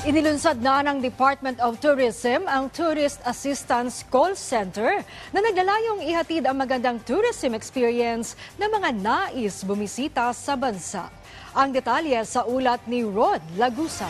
Inilunsad na ng Department of Tourism ang Tourist Assistance Call Center na naglalayong ihatid ang magandang tourism experience ng mga nais bumisita sa bansa. Ang detalye sa ulat ni Rod Lagusa.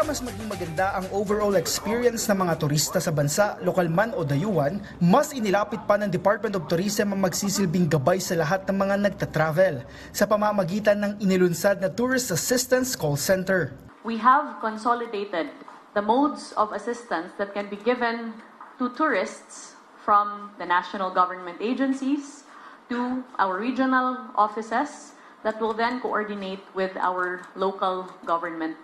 Para mas maging maganda ang overall experience ng mga turista sa bansa, lokal man o dayuhan, mas inilapit pa ng Department of Tourism ang magsisilbing gabay sa lahat ng mga nagtatravel sa pamamagitan ng inilunsad na Tourist Assistance Call Center. we have consolidated the modes of assistance that can be given to tourists from the national government agencies to our regional offices that will then coordinate with our local government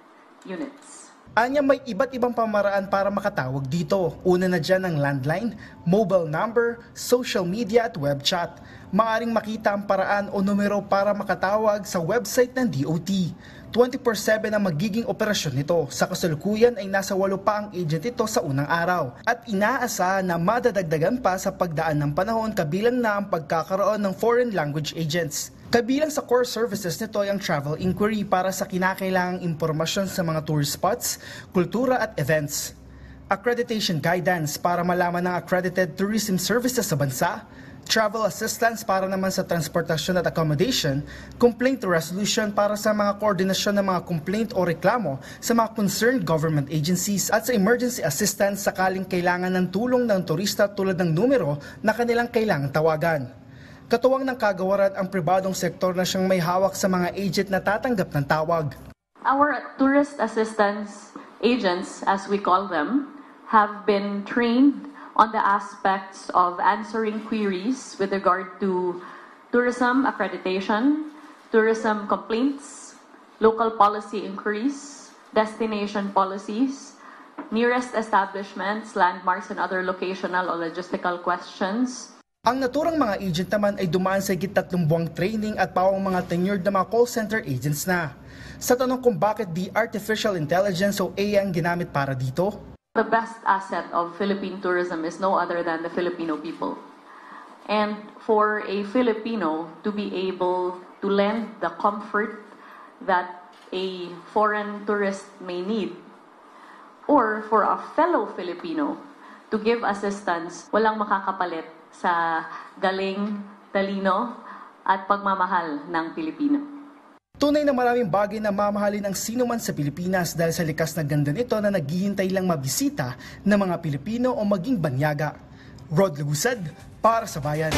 units. Anya may iba't ibang pamaraan para makatawag dito. Una na dyan ang landline, mobile number, social media at web chat. Maaring makita ang paraan o numero para makatawag sa website ng DOT. 24-7 ang magiging operasyon nito. Sa kasalukuyan ay nasa walo pa ang agent ito sa unang araw. At inaasahan na madadagdagan pa sa pagdaan ng panahon kabilang na ang pagkakaroon ng foreign language agents. Kabilang sa core services nito ay ang travel inquiry para sa kinakailangang impormasyon sa mga tourist spots, kultura at events. Accreditation guidance para malaman ng accredited tourism services sa bansa, travel assistance para naman sa transportasyon at accommodation, complaint resolution para sa mga koordinasyon ng mga complaint o reklamo sa mga concerned government agencies at sa emergency assistance sakaling kailangan ng tulong ng turista tulad ng numero na kanilang kailangang tawagan. Katuwang ng kagawaran ang pribadong sektor na siyang may hawak sa mga agent na tatanggap ng tawag. Our tourist assistance agents, as we call them, have been trained on the aspects of answering queries with regard to tourism accreditation, tourism complaints, local policy inquiries, destination policies, nearest establishments, landmarks, and other locational or logistical questions. Ang naturang mga agent naman ay dumaan sa higit tatlong buwang training at pawang mga tenured na mga call center agents na. Sa tanong kung bakit di artificial intelligence o AI ang ginamit para dito, The best asset of Philippine tourism is no other than the Filipino people. And for a Filipino to be able to lend the comfort that a foreign tourist may need, or for a fellow Filipino to give assistance, walang makakapalit sa galing, talino, at pagmamahal ng Pilipino. tunay na maraming bagay na mamahalin ang sino man sa Pilipinas dahil sa likas na ganda nito na naghihintay lang mabisita ng mga Pilipino o maging banyaga. Rod Lugusad para sa Bayan.